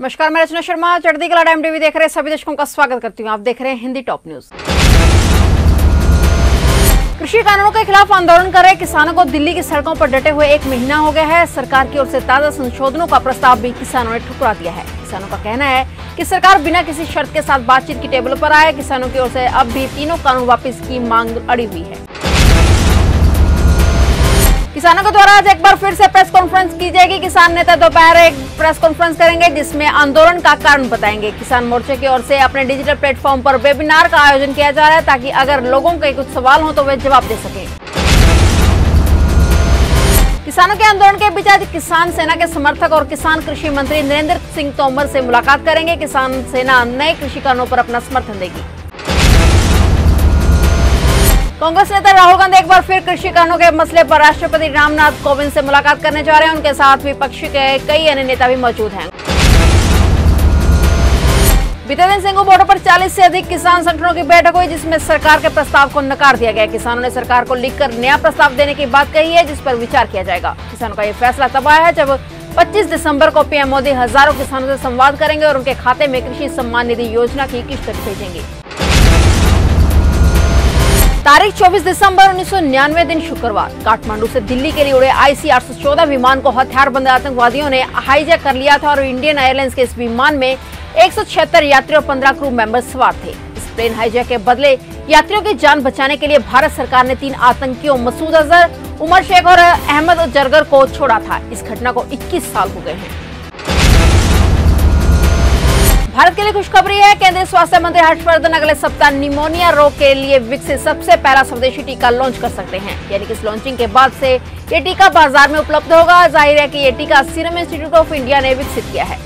नमस्कार, मैं रचना शर्मा, चढ़ती कला टाइम टीवी देख रहे सभी दर्शकों का स्वागत करती हूँ। आप देख रहे हैं हिंदी टॉप न्यूज़। कृषि कानूनों के खिलाफ आंदोलन कर रहे किसानों को दिल्ली की सड़कों पर डटे हुए एक महीना हो गया है। सरकार की ओर से ताज़ा संशोधनों का प्रस्ताव भी किसानों ने ठुकरा दिया है। किसानों का कहना है कि सरकार बिना किसी शर्त के साथ बातचीत की टेबल पर आए। किसानों की ओर से अब भी तीनों कानून वापस की मांग अड़ी हुई है। किसानों के द्वारा आज एक बार फिर से प्रेस कॉन्फ्रेंस की जाएगी। किसान नेता दोपहर एक प्रेस कॉन्फ्रेंस करेंगे, जिसमें आंदोलन का कारण बताएँगे। किसान मोर्चे की ओर से अपने डिजिटल प्लेटफॉर्म पर वेबिनार का आयोजन किया जा रहा है, ताकि अगर लोगों के कुछ सवाल हो तो वे जवाब दे सके। किसानों के आंदोलन के बीच आज किसान सेना के समर्थक और किसान कृषि मंत्री नरेंद्र सिंह तोमर से मुलाकात करेंगे। किसान सेना नए कृषि कानूनों पर अपना समर्थन देगी। कांग्रेस नेता राहुल गांधी एक बार फिर कृषि कानूनों के मसले पर राष्ट्रपति रामनाथ कोविंद से मुलाकात करने जा रहे हैं। उनके साथ विपक्ष के कई अन्य नेता भी मौजूद हैं। बीते दिन सिंगू बॉर्डर पर 40 से अधिक किसान संगठनों की बैठक हुई, जिसमें सरकार के प्रस्ताव को नकार दिया गया। किसानों ने सरकार को लिखकर नया प्रस्ताव देने की बात कही है, जिस पर विचार किया जाएगा। किसानों का ये फैसला तब आया है जब 25 दिसंबर को पीएम मोदी हज़ारों किसानों से संवाद करेंगे और उनके खाते में कृषि सम्मान निधि योजना की किस्त भेजेंगे। तारीख 24 दिसंबर उन्नीस सौ निन्यानवे दिन शुक्रवार। काठमांडू से दिल्ली के लिए उड़े आईसी 814 विमान को हथियारबंद आतंकवादियों ने हाईजैक कर लिया था और इंडियन एयरलाइंस के इस विमान में एक यात्री और 15 क्रू मेंबर सवार थे। इस प्लेन हाईजैक के बदले यात्रियों की जान बचाने के लिए भारत सरकार ने तीन आतंकियों, मसूद अजहर, उमर शेख और अहमद जरगर को छोड़ा था। इस घटना को 21 साल हो गए हैं। भारत के लिए खुशखबरी है। केंद्रीय स्वास्थ्य मंत्री हर्षवर्धन अगले सप्ताह निमोनिया रोग के लिए विकसित सबसे पहला स्वदेशी टीका लॉन्च कर सकते हैं। यानी कि इस लॉन्चिंग के बाद से ये टीका बाज़ार में उपलब्ध होगा। ज़ाहिर है कि ये टीका सीरम इंस्टीट्यूट ऑफ़ इंडिया ने विकसित किया है।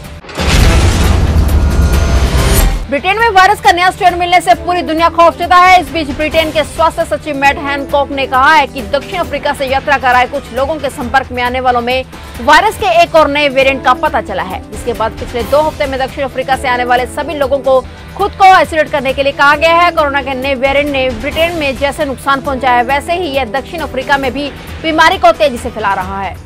ब्रिटेन में वायरस का नया स्ट्रेन मिलने से पूरी दुनिया खौफजदा है। इस बीच ब्रिटेन के स्वास्थ्य सचिव मैट हैनकॉक ने कहा है कि दक्षिण अफ्रीका से यात्रा कर आए कुछ लोगों के संपर्क में आने वालों में वायरस के एक और नए वेरिएंट का पता चला है। इसके बाद पिछले दो हफ़्ते में दक्षिण अफ्रीका से आने वाले सभी लोगों को खुद को आइसोलेट करने के लिए कहा गया है। कोरोना के नए वेरिएंट ने ब्रिटेन में जैसे नुकसान पहुँचाया है वैसे ही यह दक्षिण अफ्रीका में भी बीमारी को तेज़ी से फैला रहा है।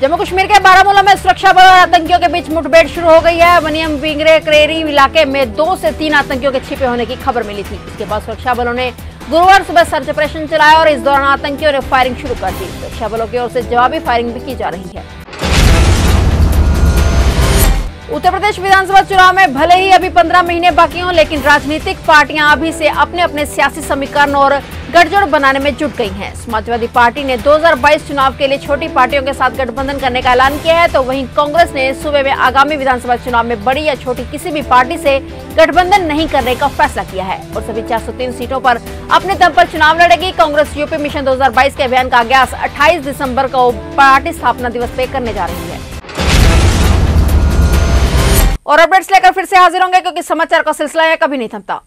जम्मू कश्मीर के बारामूला में सुरक्षा बल और आतंकियों के बीच मुठभेड़ शुरू हो गई है। वनियम विंगरे क्रेरी इलाके में दो से तीन आतंकियों के छिपे होने की खबर मिली थी। इसके बाद सुरक्षा बलों ने गुरुवार सुबह सर्च ऑपरेशन चलाया और इस दौरान आतंकियों ने फायरिंग शुरू कर दी। सुरक्षा बलों की ओर से जवाबी फायरिंग भी की जा रही है। उत्तर प्रदेश विधानसभा चुनाव में भले ही अभी 15 महीने बाकी हों, लेकिन राजनीतिक पार्टियाँ अभी से अपने अपने सियासी समीकरण और गठजोड़ बनाने में जुट गई हैं। समाजवादी पार्टी ने 2022 चुनाव के लिए छोटी पार्टियों के साथ गठबंधन करने का ऐलान किया है तो वहीं कांग्रेस ने सूबे में आगामी विधानसभा चुनाव में बड़ी या छोटी किसी भी पार्टी से गठबंधन नहीं करने का फैसला किया है। और सभी चार सौ तीन सीटों पर अपने दम पर चुनाव लड़ेगी। कांग्रेस यूपी मिशन दो हज़ार बाईस के अभियान का आगाज़ अट्ठाईस दिसंबर को पार्टी स्थापना दिवस पे करने जा रही है। और अपडेट्स लेकर फिर से हाजिर होंगे, क्योंकि समाचार का सिलसिला है, कभी नहीं थमता।